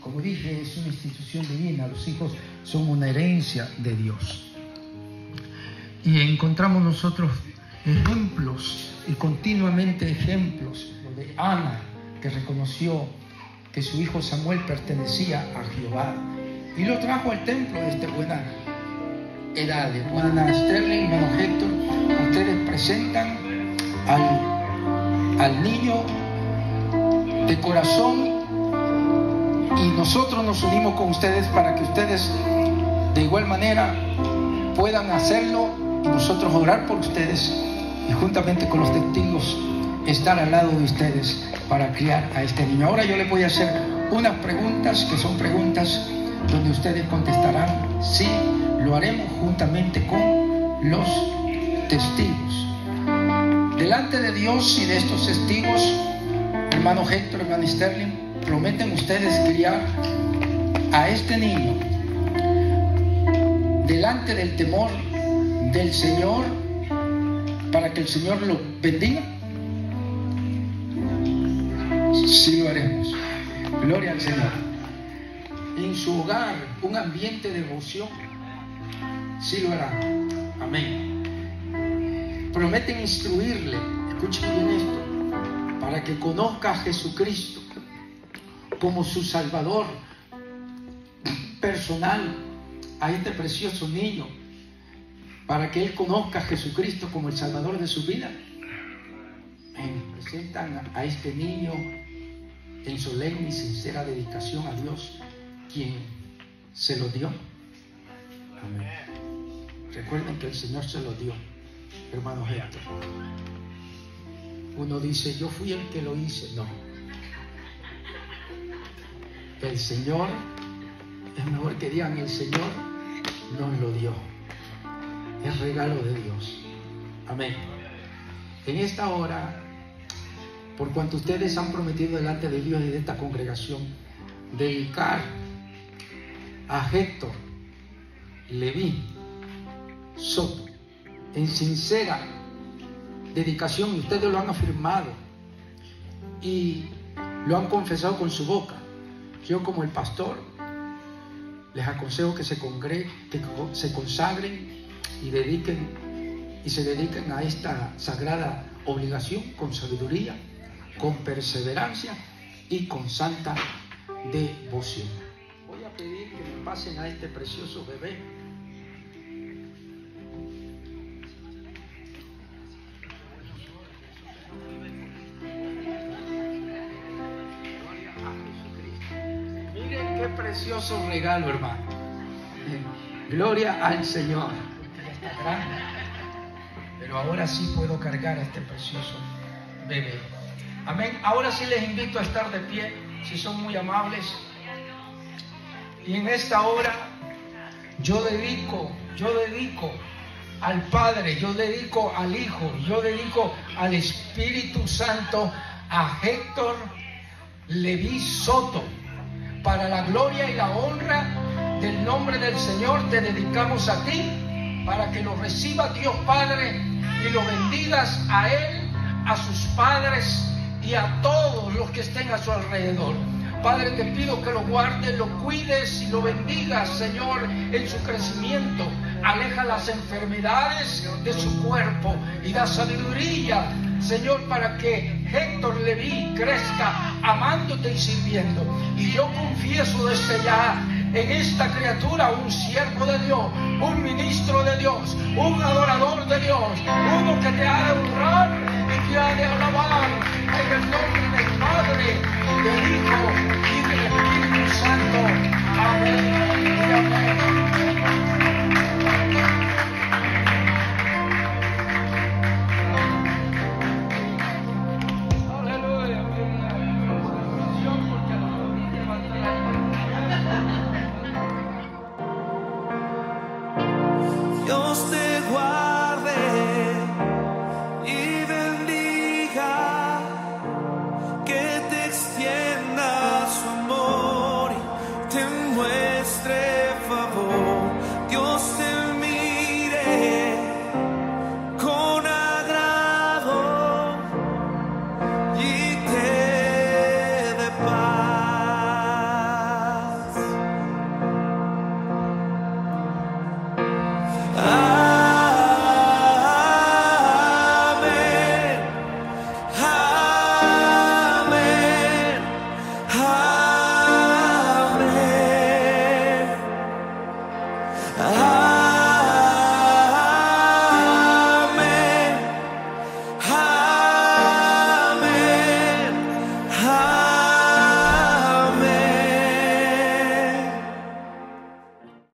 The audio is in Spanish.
como dije, es una institución divina. Los hijos son una herencia de Dios. Y encontramos nosotros ejemplos y continuamente ejemplos. Lo de Ana, que reconoció que su hijo Samuel pertenecía a Jehová y lo trajo al templo de este buena edad. Buena Sterling, hermano Héctor, ustedes presentan al, al niño de corazón y nosotros nos unimos con ustedes para que ustedes de igual manera puedan hacerlo y nosotros orar por ustedes y juntamente con los testigos estar al lado de ustedes para criar a este niño. Ahora yo les voy a hacer unas preguntas que son preguntas donde ustedes contestarán sí, lo haremos juntamente con los testigos. Delante de Dios y de estos testigos, hermano Héctor, hermano Sterling, prometen ustedes criar a este niño delante del temor del Señor para que el Señor lo bendiga? Sí lo haremos. Gloria al Señor. En su hogar, un ambiente de devoción, sí lo hará. Amén. Prometen instruirle, escuchen bien esto, para que conozca a Jesucristo como su Salvador personal a este precioso niño para que él conozca a Jesucristo como el Salvador de su vida. presentan a este niño en solemne y sincera dedicación a Dios, quien se lo dio. Recuerden que el Señor se lo dio, hermano Héctor. Uno dice, yo fui el que lo hice. No. El Señor, es mejor que digan, el Señor nos lo dio es regalo de Dios. Amén. En esta hora, por cuanto ustedes han prometido delante de Dios y de esta congregación, dedicar a Héctor Leví Soto en sincera dedicación, ustedes lo han afirmado y lo han confesado con su boca. Yo como el pastor les aconsejo que se congreguen, que se consagren y dediquen y se dediquen a esta sagrada obligación con sabiduría, con perseverancia y con santa devoción. Voy a pedir que me pasen a este precioso bebé. Precioso regalo, hermano. Gloria al Señor. Pero ahora sí puedo cargar a este precioso bebé. Amén. Ahora sí les invito a estar de pie, si son muy amables. Y en esta hora yo dedico, yo dedico al Padre, yo dedico al Hijo, yo dedico al Espíritu Santo a Héctor Leví Soto. Para la gloria y la honra del nombre del Señor te dedicamos a ti para que lo reciba Dios Padre y lo bendigas a Él, a sus padres y a todos los que estén a su alrededor. Padre, te pido que lo guardes, lo cuides y lo bendigas, Señor, en su crecimiento. Aleja las enfermedades de su cuerpo y da sabiduría, Señor, para que Héctor Leví crezca amándote y sirviendo. Y yo confieso desde ya en esta criatura un siervo de Dios, un ministro de Dios, un adorador de Dios,